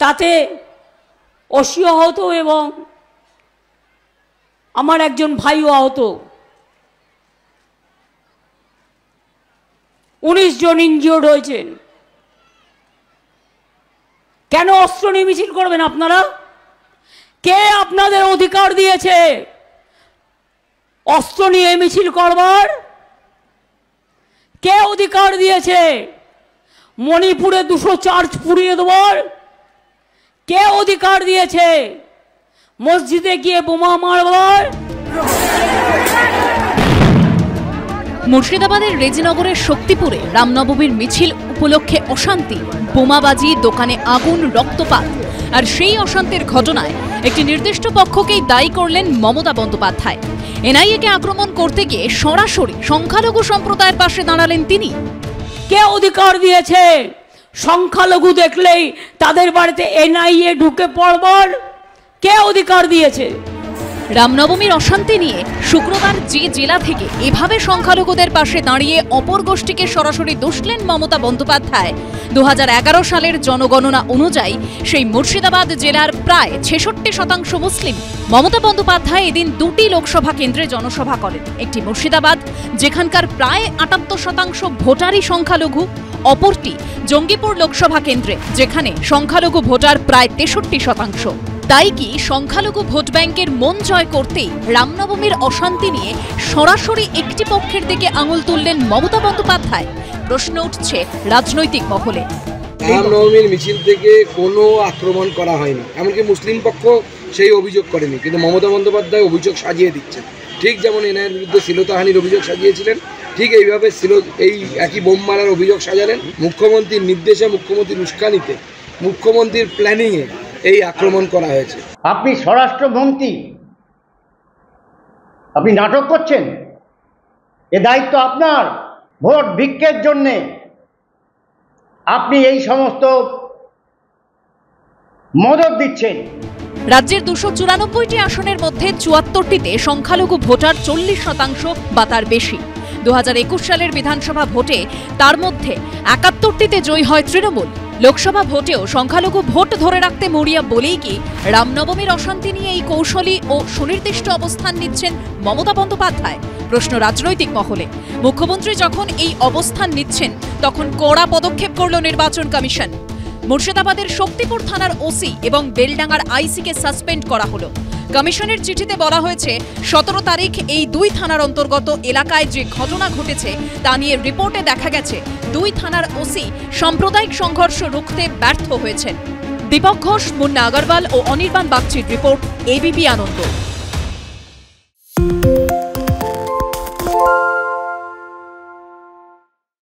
তাতে অসি আহত এবং আমার একজন ভাইও আহত। উনিশ জন ইনজিওর্ড হয়েছেন। কেন অস্ত্র নিয়ে মিছিল করবেন আপনারা? কে আপনাদের অধিকার দিয়েছে? অস্ত্র নিয়ে মিছিল করবার? কে অধিকার দিয়েছে? মণিপুরে দুশো চার্জ পুড়িয়ে দেবার? কে অধিকার দিয়েছে? মসজিদে গিয়ে বোমা মারবার মুর্শিদাবাদের রেজিনগরের শক্তিপুরে রামনবমীর মিছিল উপলক্ষে অশান্তি। বোমাবাজি দোকানে আগুন রক্তপাত। আর সেই অশান্তির ঘটনায় একটি নির্দিষ্ট পক্ষকেই দায়ী করলেন মমতা বন্দ্যোপাধ্যায়। এনআইএকে আক্রমণ করতে গিয়ে সরাসরি সংখ্যালঘু সম্প্রদায়ের পাশে দাঁড়ালেন তিনি। কে অধিকার দিয়েছে? সংখ্যালঘু দেখলেই তাদের বাড়িতে এনআইএ ঢুকে পড়বার কে অধিকার দিয়েছে? রামনবমীর অশান্তি নিয়ে শুক্রবার যে জেলা থেকে এভাবে সংখ্যালঘুদের পাশে দাঁড়িয়ে অপর গোষ্ঠীকে সরাসরি দুষলেন মমতা বন্দ্যোপাধ্যায়। দু সালের জনগণনা অনুযায়ী সেই মুর্শিদাবাদ জেলার প্রায় ছেষট্টি শতাংশ মুসলিম মমতা বন্দ্যোপাধ্যায় এদিন দুটি লোকসভা কেন্দ্রে জনসভা করেন। একটি মুর্শিদাবাদ, যেখানকার প্রায় আটাত্তর শতাংশ ভোটারই সংখ্যালঘু অপরটি জঙ্গিপুর লোকসভা কেন্দ্রে, যেখানে সংখ্যালঘু ভোটার প্রায় তেষট্টি শতাংশ। তাই কি সংখ্যালঘু ভোট ব্যাংকের মন জয় করতেই রামনবমীর অশান্তি নিয়ে সরাসরি একটি পক্ষের দিকে আঙুল তুললেন মমতা বন্দ্যোপাধ্যায়? প্রশ্ন উঠছে রাজনৈতিক মহলে। রামনবমীর মিছিল থেকে কোনো আক্রমণ করা হয়নি। এমনকি মুসলিম পক্ষ সেই অভিযোগ করেনি। কিন্তু মমতা বন্দ্যোপাধ্যায় অভিযোগ সাজিয়ে দিচ্ছেন। ঠিক যেমন এনআইয়ের বিরুদ্ধে শিলতাহানির অভিযোগ সাজিয়েছিলেন ঠিক এইভাবে শিল এই একই বোম মারার অভিযোগ সাজালেন মুখ্যমন্ত্রীর নির্দেশে মুখ্যমন্ত্রীর উস্কানিতে। মুখ্যমন্ত্রীর প্ল্যানিংয়ে এই আক্রমণ করা হয়েছে। আপনি স্বরাষ্ট্রমন্ত্রী আপনি নাটক করছেন এ দায়িত্ব আপনার ভোট ভিক্ষের জন্যে। আপনি এই সমস্ত মদত দিচ্ছেন। রাজ্যের দুশো চুরানব্বইটি আসনের মধ্যে চুয়াত্তরটিতে সংখ্যালঘু ভোটার চল্লিশ শতাংশ বা তার বেশি। দু হাজার একুশ সালের বিধানসভা ভোটে তার মধ্যে একাত্তরটিতে জয়ী হয় তৃণমূল। লোকসভা ভোটেও সংখ্যালঘু ভোট ধরে রাখতে মরিয়া বলেই কি রামনবমীর অশান্তি নিয়ে এই কৌশলী ও সুনির্দিষ্ট অবস্থান নিচ্ছেন মমতা বন্দ্যোপাধ্যায়? প্রশ্ন রাজনৈতিক মহলে। মুখ্যমন্ত্রী যখন এই অবস্থান নিচ্ছেন, তখন কড়া পদক্ষেপ করল নির্বাচন কমিশন। মুর্শিদাবাদের শক্তিপুর থানার ওসি এবং বেলডাঙ্গার আইসিকে সাসপেন্ড করা হলো। কমিশনের চিঠিতে বলা হয়েছে, সতেরো তারিখ এই দুই থানার অন্তর্গত এলাকায় যে ঘটনা ঘটেছে তা নিয়ে রিপোর্টে দেখা গেছে, দুই থানার ওসি সাম্প্রদায়িক সংঘর্ষ রুখতে ব্যর্থ হয়েছেন। দীপক ঘোষ, মুন্না আগরওয়াল ও অনির্বাণ বাগচির রিপোর্ট এবিপি আনন্দ।